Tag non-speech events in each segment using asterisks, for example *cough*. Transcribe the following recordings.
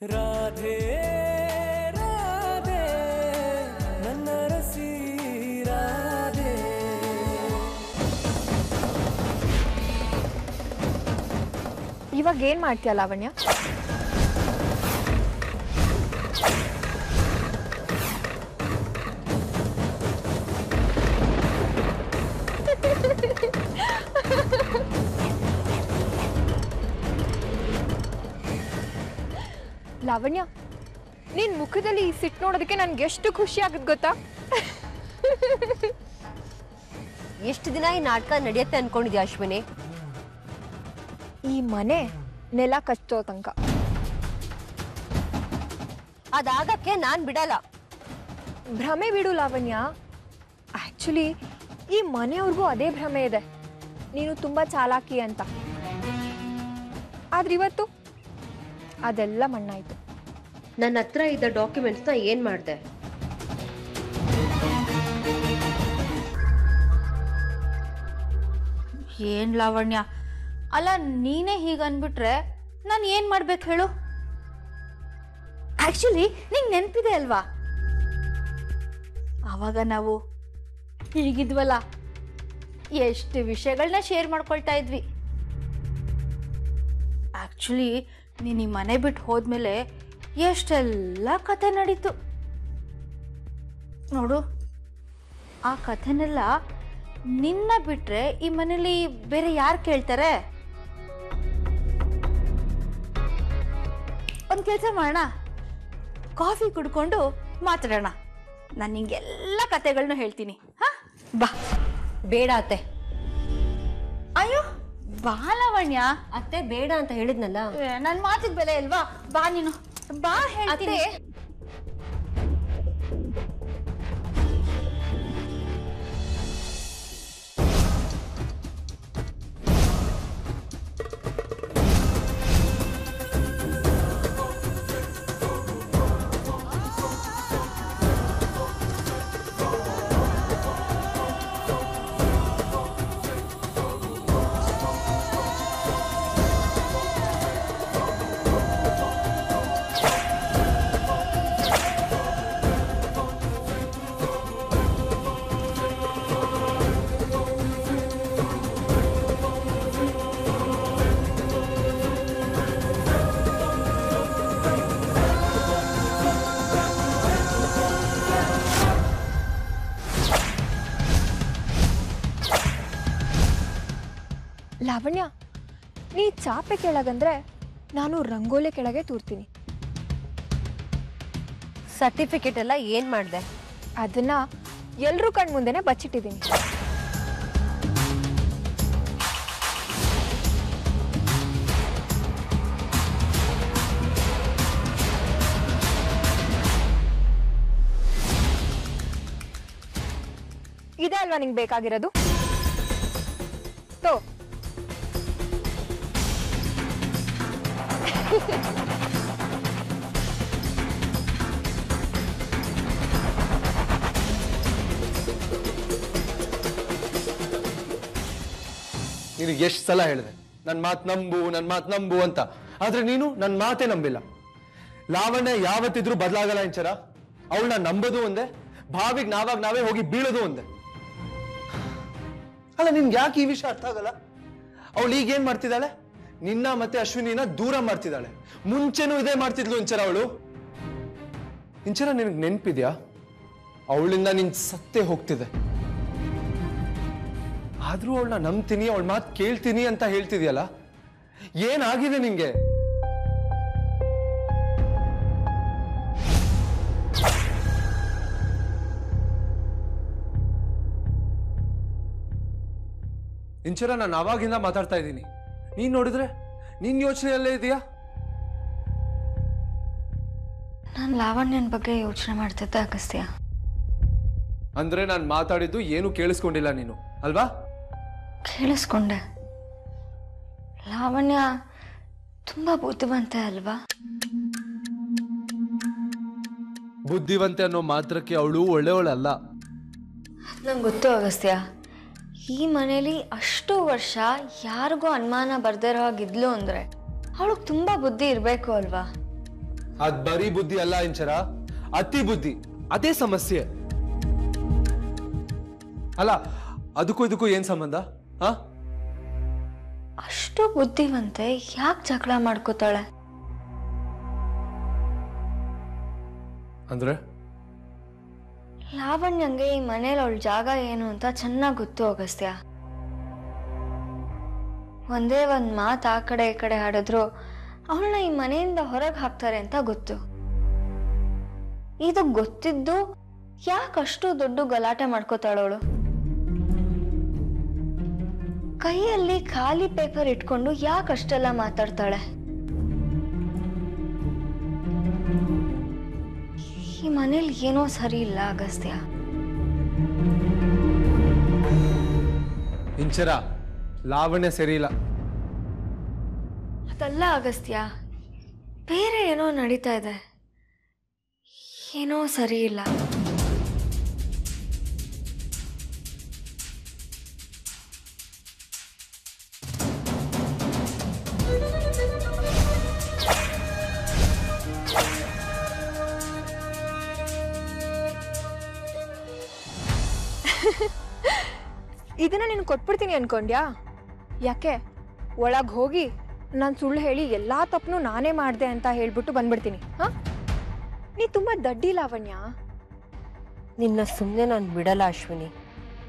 ರಾಧೆ ರಾಧೆ ನನ್ನ ರಸಿ ರಾಧೆ. ಇವಾಗ ಏನ್ ಮಾಡ್ತೀಯ ಲಾವಣ್ಯ? ಲಾವಣ್ಯ ನಿನ್ ಮುಖದಲ್ಲಿ ಈ ಸಿಟ್ಟು ನೋಡೋದಕ್ಕೆ ನನ್ಗೆ ಎಷ್ಟು ಖುಷಿ ಆಗುತ್ತೆ ಗೊತ್ತಾ? ಎಷ್ಟು ದಿನ ಈ ನಾಟಕ ನಡೆಯುತ್ತೆ ಅನ್ಕೊಂಡಿದ್ಯಾ ಅಶ್ವಿನಿ? ಈ ಮನೆ ನೆಲ ಕಚ್ಚೋ ತನಕ. ಅದಾಗಕ್ಕೆ ನಾನ್ ಬಿಡಲ್ಲ. ಭ್ರಮೆ ಬಿಡು ಲಾವಣ್ಯ. ಆಕ್ಚುಲಿ ಈ ಮನೆಯವ್ರಿಗೂ ಅದೇ ಭ್ರಮೆ ಇದೆ. ನೀನು ತುಂಬಾ ಚಾಲಾಕಿ ಅಂತ. ಆದ್ರೆ ಇವತ್ತು ಅದೆಲ್ಲ ಮಣ್ಣಾಯ್ತು. ನನ್ನ ಹತ್ರ ಇದ್ದ ಡಾಕ್ಯುಮೆಂಟ್ಸ್ನ ಏನ್ ಮಾಡಿದೆ? ಏನ್ ಲಾವಣ್ಯ? ಅಲ್ಲ ನೀನೇ ಹೀಗೆ ಅನ್ಬಿಟ್ರೆ ನಾನು ಏನ್ ಮಾಡ್ಬೇಕು ಹೇಳು? ಆಕ್ಚುಲಿ ನಿಂಗೆ ನೆನಪಿದೆ ಅಲ್ವಾ? ಅವಾಗ ನಾವು ಹೀಗಿದ್ವಲ್ಲ ಎಷ್ಟು ವಿಷಯಗಳನ್ನ ಶೇರ್ ಮಾಡ್ಕೊಳ್ತಾ ಇದ್ವಿ. ಆಕ್ಚುಲಿ ನೀನು ಈ ಮನೆ ಬಿಟ್ಟು ಹೋದ್ಮೇಲೆ ಎಷ್ಟೆಲ್ಲ ಕತೆ ನಡೀತು? ನೋಡು ಆ ಕಥೆನೆಲ್ಲ ನಿನ್ನ ಬಿಟ್ರೆ ಈ ಮನೇಲಿ ಬೇರೆ ಯಾರು ಕೇಳ್ತಾರೆ? ಒಂದು ಕೆಲಸ ಮಾಡೋಣ. ಕಾಫಿ ಕುಡ್ಕೊಂಡು ಮಾತಾಡೋಣ. ನಾನು ನಿಂಗೆಲ್ಲ ಕತೆಗಳನ್ನ ಹೇಳ್ತೀನಿ. ಹಾ? ಬಾ. ಬೇಡ ಅತ್ತೆ. ಅಯ್ಯೋ ಬಾ ಲಾವಣ್ಯ ಅತ್ತೆ ಬೇಡ ಅಂತ ಹೇಳಿದ್ನಲ್ಲ? ನನ್ ಮಾತಿಗೆ ಬೆಲೆ ಅಲ್ವಾ ಬಾ ನೀನು. ಬಾ ಹೇಳ್ತೀನಿ. ಚಾಪೆ ಕೆಳಗಂದ್ರೆ ನಾನು ರಂಗೋಲಿ ಕೆಳಗೆ ತೂರ್ತೀನಿ. ಸರ್ಟಿಫಿಕೇಟ್ ಎಲ್ಲ ಏನ್ ಮಾಡಿದೆ? ಅದನ್ನ ಎಲ್ಲರೂ ಕಣ್ ಮುಂದೆನೆ ಬಚ್ಚಿಟ್ಟಿದ್ದೀನಿ. ಇದೇ ಅಲ್ವಾ ನಿಂಗೆ ಬೇಕಾಗಿರೋದು? ತೋ ನಿನಗೆ ಎಷ್ಟು ಸಲ ಹೇಳಿದೆ. ನನ್ನ ಮಾತು ನಂಬು ನನ್ನ ಮಾತು ನಂಬು ಅಂತ. ಆದ್ರೆ ನೀನು ನನ್ನ ಮಾತೇ ನಂಬಿಲ್ಲ. ಲಾವಣ್ಯ ಯಾವತ್ತಿದ್ರೂ ಬದಲಾಗಲ್ಲ ಇಂಚರ ಅವಳನ್ನ ನಂಬೋದು ಒಂದೇ, ಭಾವಿಗೆ ನಾವಾಗ ನಾವೇ ಹೋಗಿ ಬೀಳೋದು ಒಂದೇ. ಅಲ್ಲ, ನಿನ್ಗೆ ಯಾಕೆ ಈ ವಿಷಯ ಅರ್ಥ ಆಗಲ್ಲ? ಅವಳು ಈಗ ಏನ್ ಮಾಡ್ತಿದ್ದಾಳೆ? ನಿನ್ನ ಮತ್ತೆ ಅಶ್ವಿನಿನ ದೂರ ಮಾಡ್ತಿದ್ದಾಳೆ. ಮುಂಚೆನೂ ಇದೇ ಮಾಡ್ತಿದ್ಲು ಇಂಚರ ಅವಳು. ಇಂಚರ ನಿನಗೆ ನೆನಪಿದ್ಯಾ? ಅವಳಿಂದ ನಿನ್ ಸತ್ತೇ ಹೋಗ್ತಿದೆ. ಆದ್ರೂ ಅವಳನ್ನ ನಂಬ್ತೀನಿ ಅವಳ ಮಾತು ಕೇಳ್ತೀನಿ ಅಂತ ಹೇಳ್ತಿದ್ಯಲ್ಲ? ಏನಾಗಿದೆ ನಿಂಗೆ? ಇಂಚರ ನಾನು ಅವಾಗಿಂದ ಮಾತಾಡ್ತಾ ಇದ್ದೀನಿ. ನೀನ್ ನೋಡಿದ್ರೆ? ನಿನ್ ಯೋಚನೆಯಲ್ಲೇ ಇದೆಯಾ? ನಾನು ಲಾವಣ್ಯನ ಬಗ್ಗೆ ಯೋಚನೆ ಮಾಡ್ತಿದ್ದೆ ಅಗಸ್ತ್ಯ. ಅಂದ್ರೆ ನಾನು ಮಾತಾಡಿದ್ದು ಏನು ಕೇಳಿಸ್ಕೊಂಡಿಲ್ಲ ನೀನು ಅಲ್ವಾ? ಕೇಳಿಸ್ಕೊಂಡೆ. ಲಾವಣ್ಯ ತುಂಬ ಬುದ್ಧಿವಂತೆ ಅಲ್ವಾ? ಬುದ್ಧಿವಂತೆ ಅನ್ನೋ ಮಾತ್ರಕ್ಕೆ ಅವಳು ಒಳ್ಳೆಯವಳಲ್ಲ. ನಂಗೆ ಗೊತ್ತು ಅಗಸ್ತ್ಯ. ಈ ಮನೇಲಿ ಅಷ್ಟು ವರ್ಷ ಯಾರಿಗೂ ಅನುಮಾನ ಬರ್ದೇ ಇರೋ ಹಾಗಿದ್ಲು ಅಂದ್ರೆ ಅವಳಿಗೆ ತುಂಬ ಬುದ್ಧಿ ಇರಬೇಕು ಅಲ್ವಾ? ಅದ್ ಬರೀ ಬುದ್ಧಿ ಅಲ್ಲ ಇಂಚರ ಅತಿ ಬುದ್ಧಿ. ಅದೇ ಸಮಸ್ಯೆ. ಅಲ್ಲ ಅದಕ್ಕೂ ಇದಕ್ಕೂ ಏನ್ ಸಂಬಂಧ? ಅಷ್ಟು ಬುದ್ಧಿವಂತೆ ಯಾಕೆ ಜಗಳ ಮಾಡ್ಕೋತಾಳೆ? ಅಂದ್ರೆ? ಲಾವಣ್ಯಂಗೆ ಈ ಮನೇಲಿ ಅವಳ ಜಾಗ ಏನು ಅಂತ ಚೆನ್ನಾಗಿ ಗೊತ್ತು ಅಗಸ್ತ್ಯ. ಒಂದೇ ಒಂದ್ ಮಾತು ಆ ಕಡೆ ಈ ಕಡೆ ಆಡಿದ್ರು ಅವಳನ್ನ ಈ ಮನೆಯಿಂದ ಹೊರಗೆ ಹಾಕ್ತಾರೆ ಅಂತ ಗೊತ್ತು. ಇದು ಗೊತ್ತಿದ್ದು ಯಾಕಷ್ಟು ದೊಡ್ಡ ಗಲಾಟೆ ಮಾಡ್ಕೋತಾಳವಳು ಕೈಯಲ್ಲಿ ಖಾಲಿ ಪೇಪರ್ ಇಟ್ಕೊಂಡು ಯಾಕೆ ಅಷ್ಟೆಲ್ಲ ಮಾತಾಡ್ತಾಳೆ? ಈ ಮನೇಲಿ ಏನೋ ಸರಿ ಇಲ್ಲ ಅಗಸ್ತ್ಯ. ಇಂಚರ ಲಾವಣ್ಯ ಸರಿ ಇಲ್ಲ. ಅದಲ್ಲ ಅಗಸ್ತ್ಯ ಬೇರೆ ಏನೋ ನಡೀತಾ ಇದೆ. ಏನೋ ಸರಿ ಇಲ್ಲ. ಕೊಟ್ಬಿಡ್ತೀನಿ ಅನ್ಕೊಂಡ್ಯಾ? ಯಾಕೆ? ಒಳಗೆ ಹೋಗಿ ನಾನು ಸುಳ್ಳು ಹೇಳಿ ಎಲ್ಲ ತಪ್ಪನು ನಾನೇ ಮಾಡಿದೆ ಅಂತ ಹೇಳ್ಬಿಟ್ಟು ಬಂದ್ಬಿಡ್ತೀನಿ. ಹಾ? ನೀ ತುಂಬ ದಡ್ಡಿ ಲಾವಣ್ಯ. ನಿನ್ನ ಸುಮ್ಮನೆ ನಾನು ಬಿಡಲ್ಲ ಅಶ್ವಿನಿ.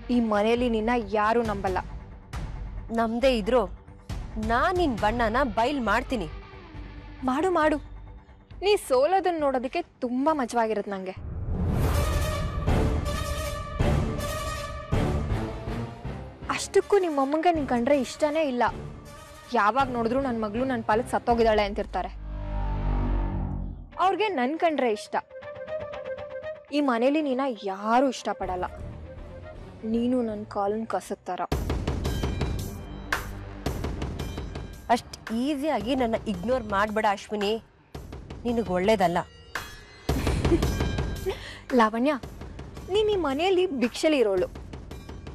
ಈ ಮನೆಯಲ್ಲಿ ನಿನ್ನ ಯಾರೂ ನಂಬಲ್ಲ. ನಮ್ದೇ ಇದ್ರು ನಾ ನಿನ್ ಬಣ್ಣನ ಬೈಲ್ ಮಾಡ್ತೀನಿ. ಮಾಡು ಮಾಡು. ನೀ ಸೋಲೋದನ್ನ ನೋಡೋದಕ್ಕೆ ತುಂಬ ಮಜವಾಗಿರುತ್ತೆ ನನಗೆ ಅಷ್ಟಕ್ಕೂ ನಿಮ್ಮ ಅಮ್ಮಂಗೆ ನಿನ್ ಕಂಡ್ರೆ ಇಷ್ಟನೇ ಇಲ್ಲ. ಯಾವಾಗ ನೋಡಿದ್ರು ನನ್ನ ಮಗಳು ನನ್ನ ಪಾಲಕ್ ಸತ್ತೋಗಿದ್ದಾಳೆ ಅಂತಿರ್ತಾರೆ. ಅವ್ರಿಗೆ ನನ್ ಕಂಡ್ರೆ ಇಷ್ಟ. ಈ ಮನೇಲಿ ನೀನ ಯಾರೂ ಇಷ್ಟಪಡಲ್ಲ. ನೀನು ನನ್ನ ಕಾಲನ್ ಕಸಕ್ತಾರ ಅಷ್ಟ್ ಈಸಿಯಾಗಿ ನನ್ನ ಇಗ್ನೋರ್ ಮಾಡ್ಬೇಡ ಅಶ್ವಿನಿ. ನಿನಗೆ ಒಳ್ಳೇದಲ್ಲ. *laughs* ಲಾವಣ್ಯ ನೀನು ಈ ಮನೆಯಲ್ಲಿ ಭಿಕ್ಷಲಿ ಇರೋಳು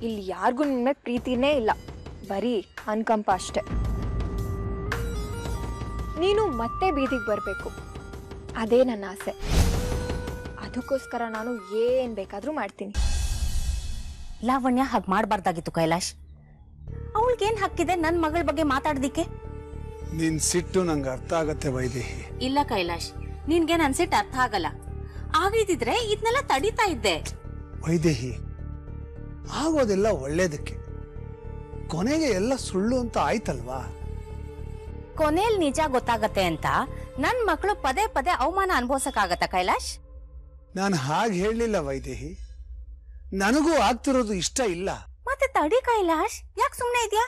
ಇಲ್ಲಿ ಯಾರಿಗೂ ನಿನ್ನ ಮೇಲೆ ಪ್ರೀತಿನೇ ಇಲ್ಲ. ಬರೀ ಅನ್ಕಂಪ ಅಷ್ಟೆ. ನೀನು ಮತ್ತೆ ಬೀದಿಗೆ ಬರಬೇಕು. ಅದೇ ನನ್ನ ಆಸೆ. ಅದಕ್ಕೋಸ್ಕರ ನಾನು ಏನು ಬೇಕಾದರೂ ಮಾಡ್ತೀನಿ. ಲಾವಣ್ಯ ಹಾಗೆ ಮಾಡಬಾರ್ದಾಗಿತ್ತು ಕೈಲಾಶ್. ಅವಳಿಗೇನ್ ಹಕ್ಕಿದೆ ನನ್ನ ಮಗಳ ಬಗ್ಗೆ ಮಾತಾಡೋದಿಕ್ಕೆ? ನಿನ್ ಸಿಟ್ಟು ನಂಗೆ ಅರ್ಥ ಆಗತ್ತೆ ವೈದೇಹಿ. ಇಲ್ಲ ಕೈಲಾಶ್ ನನ್ನ ಸಿಟ್ಟು ಅರ್ಥ ಆಗಲ್ಲ. ಆಗಿದ್ದಿದ್ರೆ ಇದನ್ನೆಲ್ಲ ತಡಿತಾ ಇದ್ದೆ. ವೈದೇಹಿ ಆಗೋದೆಲ್ಲ ಒಳ್ಳೇದಕ್ಕೆ. ಕೊನೆಗೆ ಎಲ್ಲ ಸುಳ್ಳು ಅಂತ ಆಯ್ತಲ್ವಾ? ಕೊನೆಯಲ್ಲಿ ನಿಜ ಗೊತ್ತಾಗತ್ತೆ ಅಂತ ನನ್ ಮಕ್ಕಳು ಪದೇ ಪದೇ ಅವಮಾನ ಅನುಭವಿಸಕ್ಕಾಗತ್ತ ಕೈಲಾಶ್? ನಾನು ಹಾಗೆ ಹೇಳಲಿಲ್ಲ ವೈದೇಹಿ. ನನಗೂ ಆಗ್ತಿರೋದು ಇಷ್ಟ ಇಲ್ಲ. ಮತ್ತೆ ತಡಿ ಕೈಲಾಶ್ ಯಾಕೆ ಸುಮ್ನೆ ಇದ್ಯಾ?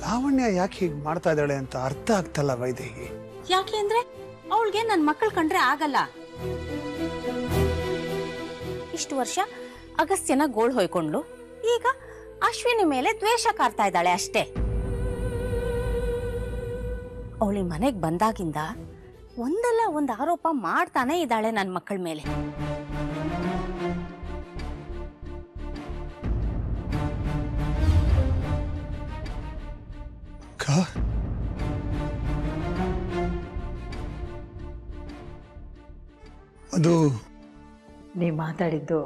ಲಾವಣ್ಯ ಯಾಕೆ ಹೀಗೆ ಮಾಡ್ತಾ ಇದ್ದಾಳೆ ಅಂತ ಅರ್ಥ ಆಗ್ತಲ್ಲ ವೈದೇಹಿ. ಯಾಕೆ ಅಂದ್ರೆ ಅವಳಿಗೆ ನನ್ ಮಕ್ಕಳು ಕಂಡ್ರೆ ಆಗಲ್ಲ. ಇಷ್ಟು ವರ್ಷ ಅಗಸ್ತ್ಯನ ಗೋಳ್ ಹೊಯ್ಕೊಂಡ್ಲು ಈಗ ಅಶ್ವಿನಿ ಮೇಲೆ ದ್ವೇಷ ಕಾರ್ತಾ ಇದ್ದಾಳೆ ಅಷ್ಟೇ. ಅವಳಿ ಮನೆಗೆ ಬಂದಾಗಿಂದ ಒಂದಲ್ಲ ಒಂದು ಆರೋಪ ಮಾಡ್ತಾನೆ ಇದ್ದಾಳೆ ನನ್ನ ಮಕ್ಕಳ ಮೇಲೆ. ಅದು ನೀವು ಮಾತಾಡಿದ್ದು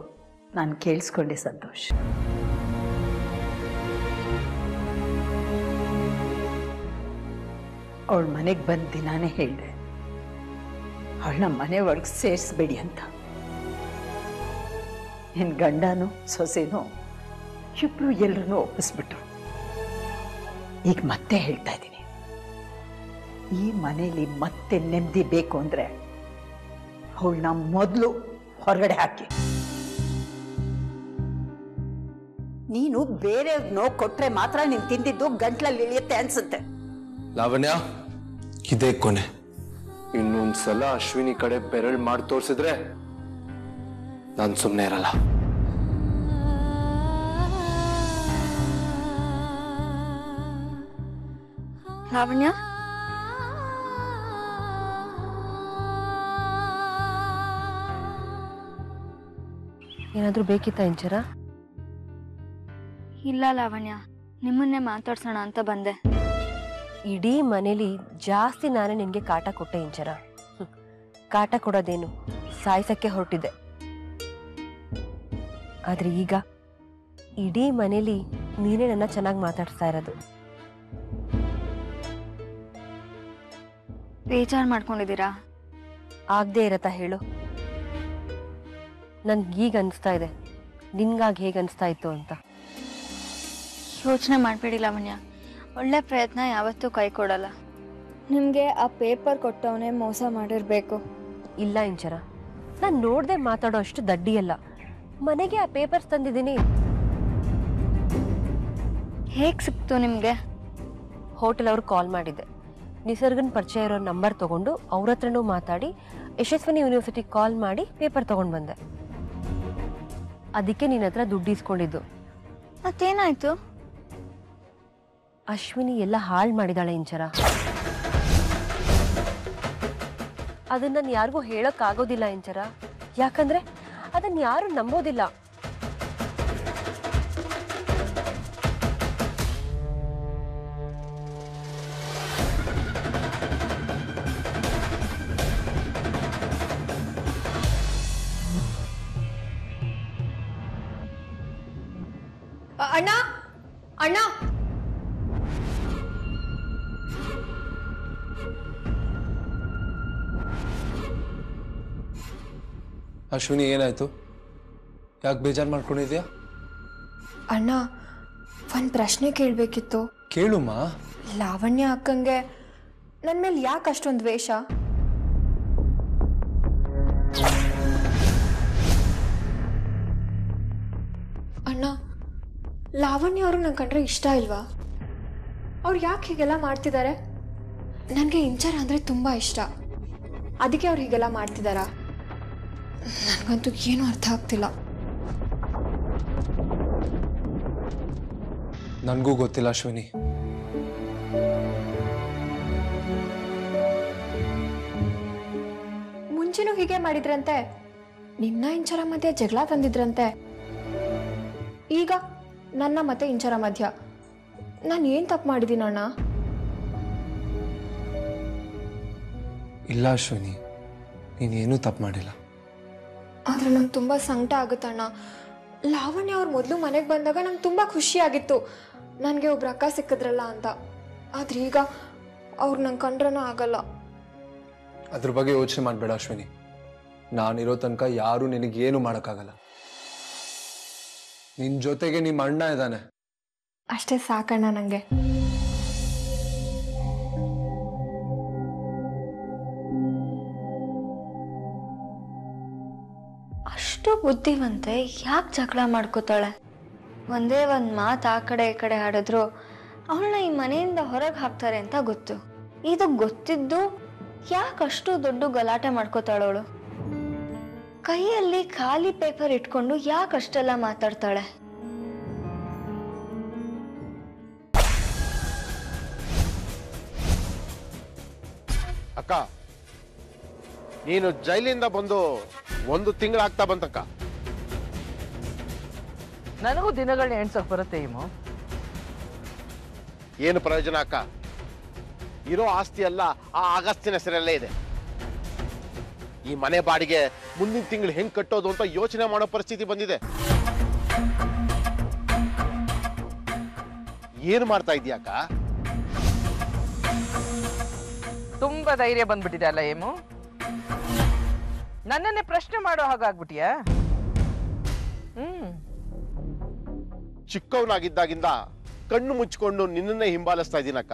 ನಾನು ಕೇಳಿಸ್ಕೊಂಡೆ ಸಂತೋಷ್. ಅವಳ ಮನೆಗೆ ಬಂದ ದಿನಾನೇ ಹೇಳಿದೆ, ಅವಳನ್ನ ಮನೆ ಒಳಗೆ ಸೇರಿಸ್ಬೇಡಿ ಅಂತ. ನಿನ್ನ ಗಂಡನೂ ಸೊಸೆನೂ ಇಬ್ರು ಎಲ್ಲರನ್ನೂ ಒಪ್ಪಿಸ್ಬಿಟ್ರು. ಈಗ ಮತ್ತೆ ಹೇಳ್ತಾ ಇದ್ದೀನಿ. ಈ ಮನೆಯಲ್ಲಿ ಮತ್ತೆ ನೆಮ್ಮದಿ ಬೇಕು ಅಂದರೆ ಅವಳನ್ನ ಮೊದಲು ಹೊರಗಡೆ ಹಾಕಿ. ನೀನು ಬೇರೆ ನೋವು ಕೊಟ್ರೆ ಮಾತ್ರ ನೀನು ತಿಂದಿದ್ದು ಗಂಟ್ಲಲ್ಲಿ ಇಳಿಯುತ್ತೆ ಅನ್ಸುತ್ತೆ. ಲಾವಣ್ಯ ಇದೇ ಕೊನೆ. ಇನ್ನೊಂದ್ಸಲ ಅಶ್ವಿನಿ ಕಡೆ ಬೆರಳ್ ಮಾಡಿ ತೋರಿಸಿದ್ರೆ ನಾನು ಸುಮ್ಮನೆ ಇರಲ್ಲ. ಲಾವಣ್ಯ? ಏನಾದ್ರೂ ಬೇಕಿತ್ತಾ ಇಂಚರ? ಇಲ್ಲ ಲಾವಣ್ಯ ನಿಮ್ಮನ್ನೇ ಮಾತಾಡ್ಸೋಣ ಅಂತ ಬಂದೆ. ಇಡೀ ಮನೇಲಿ ಜಾಸ್ತಿ ನಾನೇ ನಿನಗೆ ಕಾಟ ಕೊಟ್ಟೆ ಇಂಚರ. ಕಾಟ ಕೊಡೋದೇನು ಸಾಯಿಸಕ್ಕೆ ಹೊರಟಿದ್ದೆ. ಆದ್ರೆ ಈಗ ಇಡೀ ಮನೇಲಿ ನೀನೇ ನನ್ನ ಚೆನ್ನಾಗಿ ಮಾತಾಡ್ಸ್ತಾ ಇರೋದು. ಬೇಜಾರು ಮಾಡ್ಕೊಂಡಿದ್ದೀರಾ? ಆಗದೆ ಇರತ್ತಾ ಹೇಳು. ನನ್ಗೆ ಈಗ ಅನಿಸ್ತಾ ಇದೆ. ನಿನ್ಗಾಗಿ ಹೇಗೆ ಅನಿಸ್ತಾ ಇತ್ತು ಅಂತ. ಯೋಚನೆ ಮಾಡಬೇಡಿ ಲಾವಣ್ಯ ಒಳ್ಳೆ ಪ್ರಯತ್ನ ಯಾವತ್ತೂ ಕೈ ಕೊಡಲ್ಲ. ನಿಮಗೆ ಆ ಪೇಪರ್ ಕೊಟ್ಟವನೇ ಮೋಸ ಮಾಡಿರಬೇಕು. ಇಲ್ಲ ಇಂಚರ. ನಾನು ನೋಡದೆ ಮಾತಾಡೋ ಅಷ್ಟು ದಡ್ಡಿಯಲ್ಲ. ಮನೆಗೆ ಆ ಪೇಪರ್ಸ್ ತಂದಿದ್ದೀನಿ. ಹೇಗೆ ಸಿಕ್ತು ನಿಮಗೆ? ಹೋಟೆಲ್ ಅವ್ರು ಕಾಲ್ ಮಾಡಿದ್ದೆ. ನಿಸರ್ಗನ ಪರಿಚಯ ಇರೋ ನಂಬರ್ ತಗೊಂಡು ಅವ್ರ ಹತ್ರನೂ ಮಾತಾಡಿ ಯಶಸ್ವಿನಿ ಯೂನಿವರ್ಸಿಟಿ ಕಾಲ್ ಮಾಡಿ ಪೇಪರ್ ತೊಗೊಂಡು ಬಂದೆ. ಅದಕ್ಕೆ ನಿನ್ನ ಹತ್ರ ದುಡ್ಡು ಇಸ್ಕೊಂಡಿದ್ದು. ಮತ್ತೇನಾಯ್ತು? ಅಶ್ವಿನಿ ಎಲ್ಲ ಹಾಳು ಮಾಡಿದಾಳೆ ಇಂಚರ. ಅದನ್ನ ನಾನು ಯಾರಿಗೂ ಹೇಳೋಕ್ಕಾಗೋದಿಲ್ಲ ಇಂಚರ. ಯಾಕಂದ್ರೆ ಅದನ್ನ ಯಾರು ನಂಬೋದಿಲ್ಲ. ಅಣ್ಣ ಅಣ್ಣ. ಅಶ್ವಿನಿ ಏನಾಯ್ತು? ಯಾಕೆ ಬೇಜಾರು ಮಾಡ್ಕೊಂಡಿದ್ಯಾ? ಅಣ್ಣ ಒಂದು ಪ್ರಶ್ನೆ ಕೇಳಬೇಕಿತ್ತು. ಕೇಳುಮ್ಮ. ಲಾವಣ್ಯ ಅಕ್ಕಂಗೆ ನನ್ನ ಮೇಲೆ ಯಾಕೆ ಅಷ್ಟೊಂದು ದ್ವೇಷ? ಲಾವಣ್ಯ ಅವರು ನಂಗೆ ಕಂಡ್ರೆ ಇಷ್ಟ ಇಲ್ವಾ? ಅವ್ರು ಯಾಕೆ ಹೀಗೆಲ್ಲ ಮಾಡ್ತಿದ್ದಾರೆ ನನಗೆ ಇಂಚರ ಅಂದರೆ ತುಂಬ ಇಷ್ಟ. ಅದಕ್ಕೆ ಅವ್ರು ಹೀಗೆಲ್ಲ ಮಾಡ್ತಿದ್ದಾರಾ ನನಗಂತೂ ಏನೂ ಅರ್ಥ ಆಗ್ತಿಲ್ಲ. ನನಗೂ ಗೊತ್ತಿಲ್ಲ ಅಶ್ವಿನಿ. ಮುಂಚೆನೂ ಹೀಗೆ ಮಾಡಿದ್ರಂತೆ. ನಿನ್ನ ಇಂಚರ ಮಧ್ಯೆ ಜಗಳ ತಂದಿದ್ರಂತೆ. ಈಗ ನನ್ನ ಮತ್ತೆ ಇಂಚರ ಮಧ್ಯ. ನಾನು ಏನು ತಪ್ಪು ಮಾಡಿದ್ದೀನಿ ಅಣ್ಣ? ಇಲ್ಲ ಅಶ್ವಿನಿ ನೀನೇನೂ ತಪ್ಪು ಮಾಡಿಲ್ಲ. ಆದರೆ ನಂಗೆ ತುಂಬ ಸಂಕಟ ಆಗುತ್ತಣ್ಣ ಲಾವಣ್ಯ ಅವ್ರು ಮೊದಲು ಮನೆಗೆ ಬಂದಾಗ ನಂಗೆ ತುಂಬ ಖುಷಿಯಾಗಿತ್ತು ನನಗೆ ಒಬ್ರು ಅಕ್ಕ ಸಿಕ್ಕಿದ್ರಲ್ಲ ಅಂತ. ಆದ್ರೆ ಈಗ ಅವ್ರು ನಂಗೆ ಕಂಡ್ರನೂ ಆಗಲ್ಲ. ಅದ್ರ ಬಗ್ಗೆ ಯೋಚನೆ ಮಾಡಬೇಡ ಅಶ್ವಿನಿ. ನಾನಿರೋ ತನಕ ಯಾರೂ ನಿನಗೇನು ಮಾಡೋಕ್ಕಾಗಲ್ಲ. ನಿನ್ನ ಜೊತೆಗೆ ನಿಮ್ಮ ಅಣ್ಣ ಇದ್ದಾನೆ. ಅಷ್ಟೇ ಸಾಕಣ್ಣ ನನಗೆ ಅಷ್ಟು ಬುದ್ಧಿವಂತೆ ಯಾಕೆ ಜಗಳ ಮಾಡ್ಕೋತಾಳೆ? ಒಂದೇ ಒಂದು ಮಾತು ಆ ಕಡೆ ಈ ಕಡೆ ಆಡಿದ್ರು ಅವಳನ್ನ ಈ ಮನೆಯಿಂದ ಹೊರಗೆ ಹಾಕ್ತಾರೆ ಅಂತ ಗೊತ್ತು. ಇದು ಗೊತ್ತಿದ್ದು ಯಾಕೆ ಅಷ್ಟು ದೊಡ್ಡ ಗಲಾಟೆ ಮಾಡ್ಕೋತಾಳವಳು ಕೈಯಲ್ಲಿ ಖಾಲಿ ಪೇಪರ್ ಇಟ್ಕೊಂಡು ಯಾಕೆ ಅಷ್ಟೆಲ್ಲ ಮಾತಾಡ್ತಾಳೆ? ಅಕ್ಕ ನೀನು ಜೈಲಿಂದ ಬಂದು ಒಂದು ತಿಂಗಳಾಗ್ತಾ ಬಂತಕ್ಕ. ನನಗೂ ದಿನಗಳನ್ನ ಎಣ್ಸಕ್ ಬರುತ್ತೆ ಇಮು. ಏನು ಪ್ರಯೋಜನ ಅಕ್ಕ? ಇರೋ ಆಸ್ತಿ ಎಲ್ಲ ಆ ಅಗಸ್ತಿನ ಹೆಸರಲ್ಲೇ ಇದೆ. ಈ ಮನೆ ಬಾಡಿಗೆ ಮುಂದಿನ ತಿಂಗಳು ಹೆಂಗ್ ಕಟ್ಟೋದು ಅಂತ ಯೋಚನೆ ಮಾಡೋ ಪರಿಸ್ಥಿತಿ ಬಂದಿದೆ. ಏನ್ ಮಾಡ್ತಾ ಇದೀಯ ಅಕ್ಕ? ತುಂಬಾ ಧೈರ್ಯ ಬಂದ್ಬಿಟ್ಟಿದೆ ಅಲ್ಲ ಏಮು ನನ್ನನ್ನೇ ಪ್ರಶ್ನೆ ಮಾಡೋ ಹಾಗಾಗ್ಬಿಟ್ಟಿಯಾ? ಹ್ಮ್. ಚಿಕ್ಕವನಾಗಿದ್ದಾಗಿಂದ ಕಣ್ಣು ಮುಚ್ಕೊಂಡು ನಿನ್ನನ್ನೇ ಹಿಂಬಾಲಿಸ್ತಾ ಇದ್ದೀನಕ್ಕ.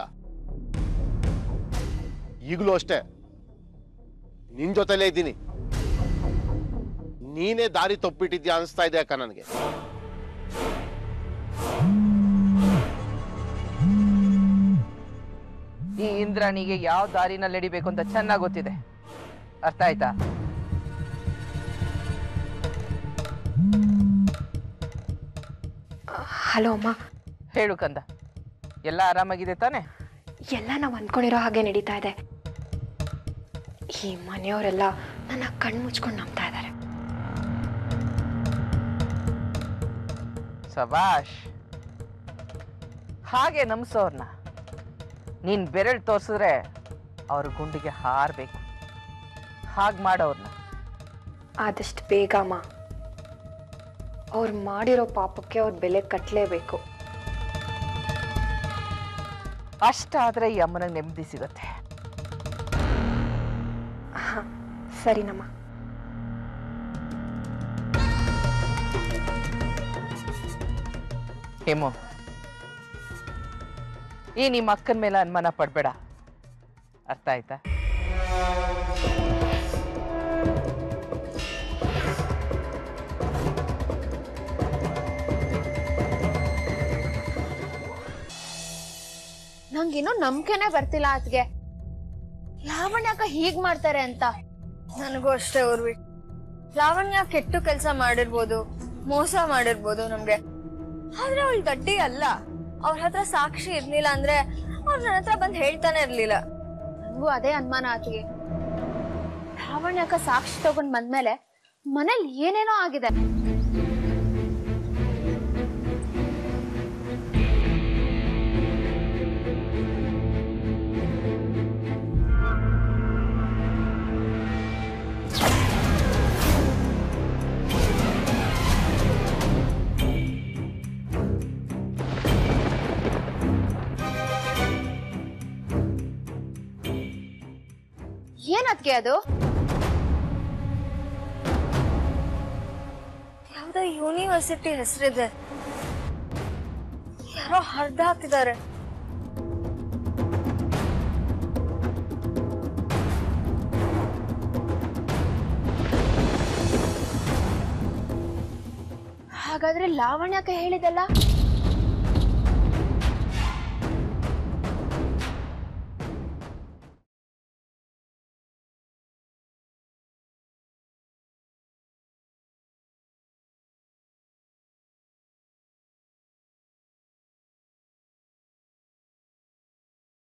ಈಗಲೂ ಅಷ್ಟೇ. ನಿನ್ ಜೊತೆಲೇ ಇದ್ದೀನಿ. ನೀನೇ ದಾರಿ ತಪ್ಪಿಟ್ಟಿದ್ಯಾ ಅನಿಸ್ತಾ ಇದೆ ಅಕ್ಕ ನನಗೆ. ಈ ಇಂದ್ರಾಣಿಗೆ ಯಾವ ದಾರಿನಲ್ಲಿ ನಡಿಬೇಕು ಅಂತ ಚೆನ್ನಾಗಿ ಗೊತ್ತಿದೆ. ಅರ್ಥ ಆಯ್ತಾ? ಹಲೋ ಅಮ್ಮ. ಹೇಳು ಕಂದ. ಎಲ್ಲ ಆರಾಮಾಗಿದೆ ತಾನೆ? ಎಲ್ಲ ನಾವು ಅಂದ್ಕೊಂಡಿರೋ ಹಾಗೆ ನಡೀತಾ ಇದೆ. ಈ ಮನೆಯವರೆಲ್ಲ ನನ್ನ ಕಣ್ಣು ಮುಚ್ಕೊಂಡು ನಂಬ್ತಾ ಇದ್ದಾರೆ. ಸಬಾಷ್ ಹಾಗೆ ನಮ್ಸೋರ್ನ ನೀನು ಬೆರಳು ತೋರಿಸಿದ್ರೆ ಅವ್ರ ಗುಂಡಿಗೆ ಹಾರಬೇಕು. ಹಾಗೆ ಮಾಡೋರ್ನ. ಆದಷ್ಟು ಬೇಗಮ್ಮ ಅವ್ರು ಮಾಡಿರೋ ಪಾಪಕ್ಕೆ ಅವ್ರ ಬೆಲೆ ಕಟ್ಟಲೇಬೇಕು ಅಷ್ಟಾದ್ರೆ ಈ ಅಮ್ಮನಿಗೆ ನೆಮ್ಮದಿ ಸಿಗುತ್ತೆ. ಸರಿನಮ್ಮ ಹೇಮೋ ಈ ನಿಮ್ಮ ಅಕ್ಕನ ಮೇಲೆ ಅನುಮಾನ ಪಡಬೇಡ. ಅರ್ಥ ಆಯ್ತಾ? ನಂಗೇನೋ ನಂಬಿಕೆನೇ ಬರ್ತಿಲ್ಲ ಆತ್ಗೆ. ಲಾವಣ್ಯಕ ಹೀಗ್ ಮಾಡ್ತಾರೆ ಅಂತ. ನನಗೂ ಅಷ್ಟೇ ಊರ್ವಿ ಲಾವಣ್ಯ ಕೆಟ್ಟು ಕೆಲಸ ಮಾಡಿರ್ಬೋದು, ಮೋಸ ಮಾಡಿರ್ಬೋದು ನಮ್ಗೆ. ಆದ್ರೆ ಅವಳು ಗಡ್ಡಿ ಅಲ್ಲ. ಅವ್ರ ಹತ್ರ ಸಾಕ್ಷಿ ಇರ್ಲಿಲ್ಲ ಅಂದ್ರೆ ಅವ್ರು ನನ್ನ ಹತ್ರ ಬಂದ್ ಹೇಳ್ತಾನೆ ಇರ್ಲಿಲ್ಲ. ನನಗೂ ಅದೇ ಅನುಮಾನ ಆತಿಗೆ ಲಾವಣ್ಯಕ್ಕ ಸಾಕ್ಷಿ ತಗೊಂಡ್ ಬಂದ್ಮೇಲೆ ಮನೇಲಿ ಏನೇನೋ ಆಗಿದೆ. ಏನದ್ಕೆ ಅದು? ಯಾವ್ದೋ ಯೂನಿವರ್ಸಿಟಿ ಹೆಸರಿದೆ. ಯಾರೋ ಹರ್ದ ಹಾಕಿದ್ದಾರೆ ಹಾಗಾದ್ರೆ ಲಾವಣ್ಯಕ್ಕೆ ಹೇಳಿದಲ್ಲ